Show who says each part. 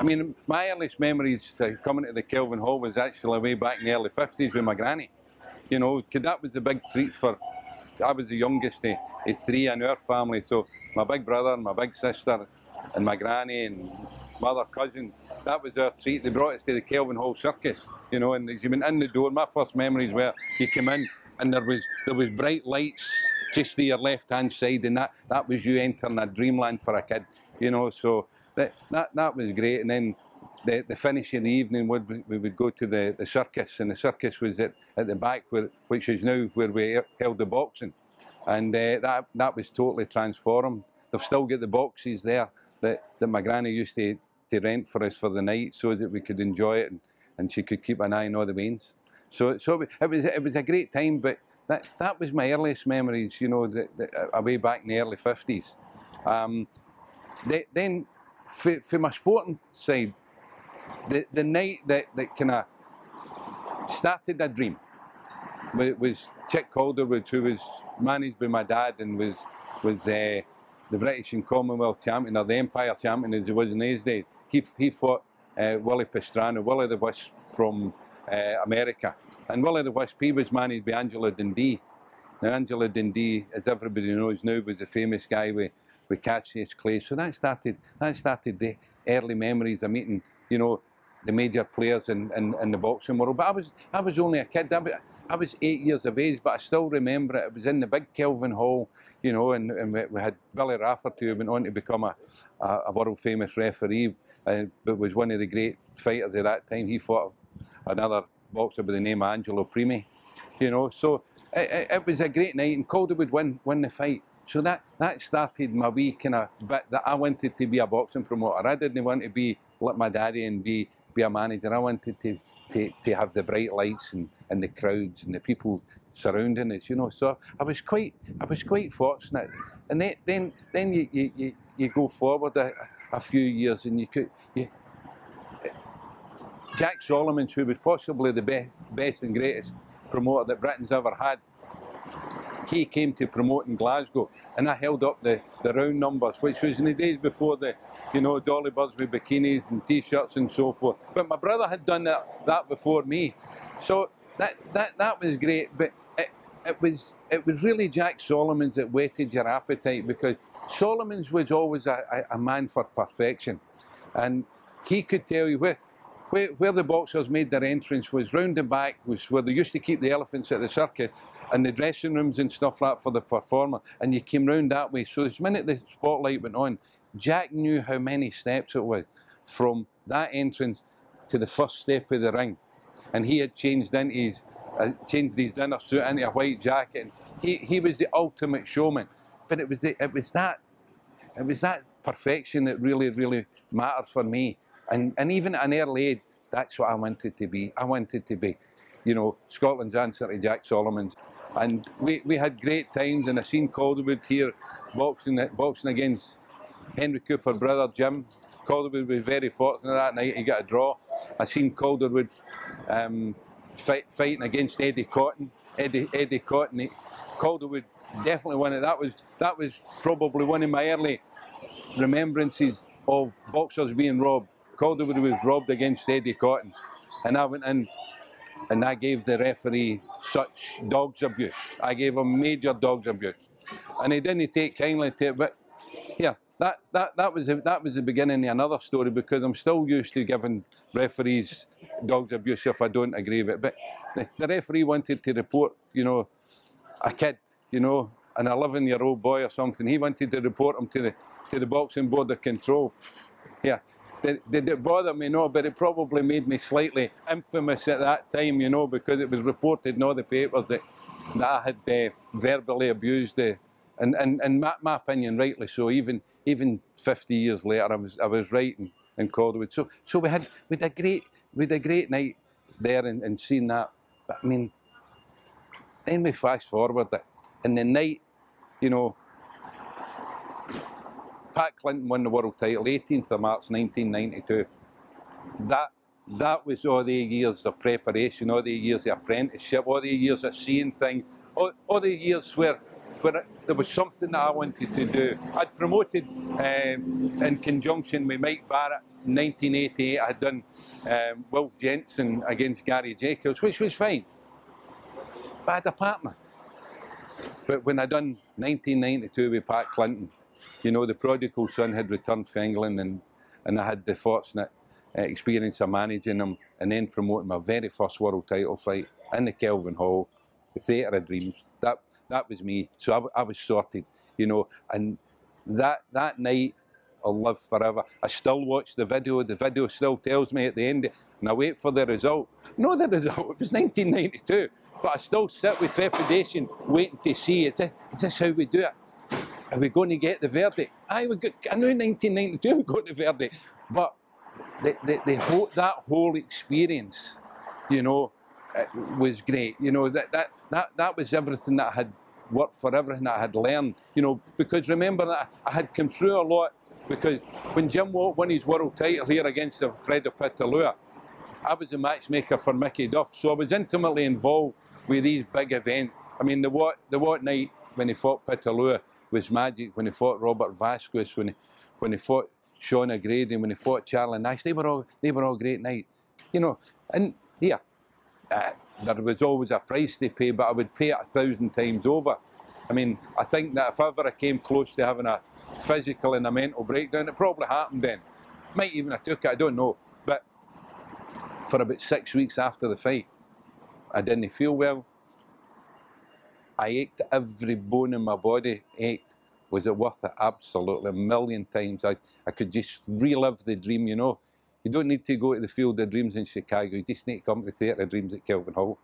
Speaker 1: I mean, my earliest memories uh, coming to the Kelvin Hall was actually way back in the early 50s with my granny. You know, that was the big treat for, I was the youngest of, of three in our family, so my big brother and my big sister and my granny and mother, cousin, that was our treat. They brought us to the Kelvin Hall Circus, you know, and as you went in the door, my first memories were you came in and there was there was bright lights just to your left hand side, and that, that was you entering a dreamland for a kid, you know. So that that, that was great. And then the, the finish of the evening would we would go to the, the circus, and the circus was at, at the back, where, which is now where we held the boxing, and uh, that that was totally transformed. They've still got the boxes there that, that my granny used to, to rent for us for the night, so that we could enjoy it, and, and she could keep an eye on all the veins. So, so it was it was a great time, but that that was my earliest memories, you know, the, the, uh, way back in the early fifties. Um, the, then, for, for my sporting side, the the night that that kind of started a dream wa- was Chick Calderwood, who was managed by my dad and was was uh, the British and Commonwealth champion or the Empire champion as he was in those days. He he fought uh, Willie Pastrano, Willie the Wisp from uh, America, and Willie the Wisp he was managed by Angelo Dundee. Now Angelo Dundee, as everybody knows now, was a famous guy with with Cassius Clay. So that started that started the early memories of meeting, you know, the major players in, in, in the boxing world. But I was I was only a kid. I was, I was eight years of age, but I still remember it. It was in the big Kelvin Hall, you know, and, and we, we had Billy Rafferty who went on to become a, a, a world famous referee, uh, but was one of the great fighters at that time. He fought another boxer by the name of Angelo Primi, you know. So it, it, it was a great night, and Calderwood win win the fight. So that that started my wee kind of bit that I wanted to be a boxing promoter. I didn't want to be like my daddy and be be a manager. I wanted to to, to have the bright lights and, and the crowds and the people surrounding us, you know. So I was quite I was quite fortunate. And then then then you you, you, go forward a, a few years and you could you, Jack Solomons, who was possibly the be- best and greatest promoter that Britain's ever had, he came to promote in Glasgow, and I held up the, the round numbers, which was in the days before the, you know, dolly birds with bikinis and t-shirts and so forth. But my brother had done that, that before me, so that that that was great. But it, it was it was really Jack Solomons that whetted your appetite because Solomons was always a, a, a man for perfection, and he could tell you where. Where, where the boxers made their entrance was round the back, was where they used to keep the elephants at the circus, and the dressing rooms and stuff like that for the performer. And you came round that way. So the minute the spotlight went on, Jack knew how many steps it was from that entrance to the first step of the ring. And he had changed into his uh, changed his dinner suit into a white jacket. And he, he was the ultimate showman. But it was the, it was that it was that perfection that really, really mattered for me. And, and even at an early age, that's what I wanted to be. I wanted to be, you know, Scotland's answer to Jack Solomons. And we, we had great times, and I seen Calderwood here boxing boxing against Henry Cooper brother Jim. Calderwood was very fortunate that night. He got a draw. I seen Calderwood um, fight, fighting against Eddie Cotton. Eddie Eddie Cotton. He, Calderwood definitely won it. That was that was probably one of my early remembrances of boxers being robbed. Calderwood was robbed against Eddie Cotton, and I went in and I gave the referee such dogs abuse. I gave him major dogs abuse, and he didn't take kindly to it. But yeah, that that that was the, that was the beginning of another story because I'm still used to giving referees dogs abuse if I don't agree with it. But the, the referee wanted to report, you know, a kid, you know, an 11 year old boy or something. He wanted to report him to the to the boxing board of control. Yeah. Did, did it bother me? No, but it probably made me slightly infamous at that time, you know, because it was reported in all the papers that, that I had uh, verbally abused the, and, and, and my, my opinion, rightly so. Even even 50 years later, I was I was right in, in Calderwood. So so we had we had a great we had a great night there and, and seeing that. But I mean, then we fast forward it, and the night, you know, Pat Clinton won the world title, 18th of March 1992. That that was all the years of preparation, all the years of apprenticeship, all the years of seeing things, all, all the years where it- there was something that I wanted to do. I'd promoted um, in conjunction with Mike Barrett in 1988. I had done um, Wilf Gentzen against Gary Jacobs, which was fine. A partner. But when I done 1992 with Pat Clinton, you know, the prodigal son had returned from England and, and I had the fortunate uh, experience of managing him and then promoting my very first world title fight in the Kelvin Hall, the Theatre of Dreams. That that was me. So I was sorted, you know, and that that night I'll live forever. I still watch the video. The video still tells me at the end, and I wait for the result. No, the result. It was 1992, but I still sit with trepidation, waiting to see. Is this how we do it? Are we going to get the verdict? I, I know in 1992 we got the verdict, but the, the, the whole, that whole experience, you know, uh, was great. You know, that, that, that, that was everything that I had worked for, everything that I had learned. You know, because remember that I had come through a lot. Because when Jim Watt won his world title here against Alfredo Pitalua, I was a matchmaker for Mickey Duff, so I was intimately involved with these big events. I mean, the what the Watt night when he fought Pitalua was magic. When he fought Robert Vasquez, when he, when he fought Sean O'Grady, when he fought Charlie Nash, they were all they were all great nights. You know, and yeah, uh, there was always a price to pay, but I would pay it a thousand times over. I mean, I think that if ever I came close to having a physical and a mental breakdown, it probably happened then. Might even have took it, I don't know. But for about six weeks after the fight, I didn't feel well. I ached every bone in my body, ached. Was it worth it? Absolutely, a million times. I, I could just relive the dream, you know. You don't need to go to the Field of Dreams in Chicago, you just need to come to the Theatre of Dreams at Kelvin Hall.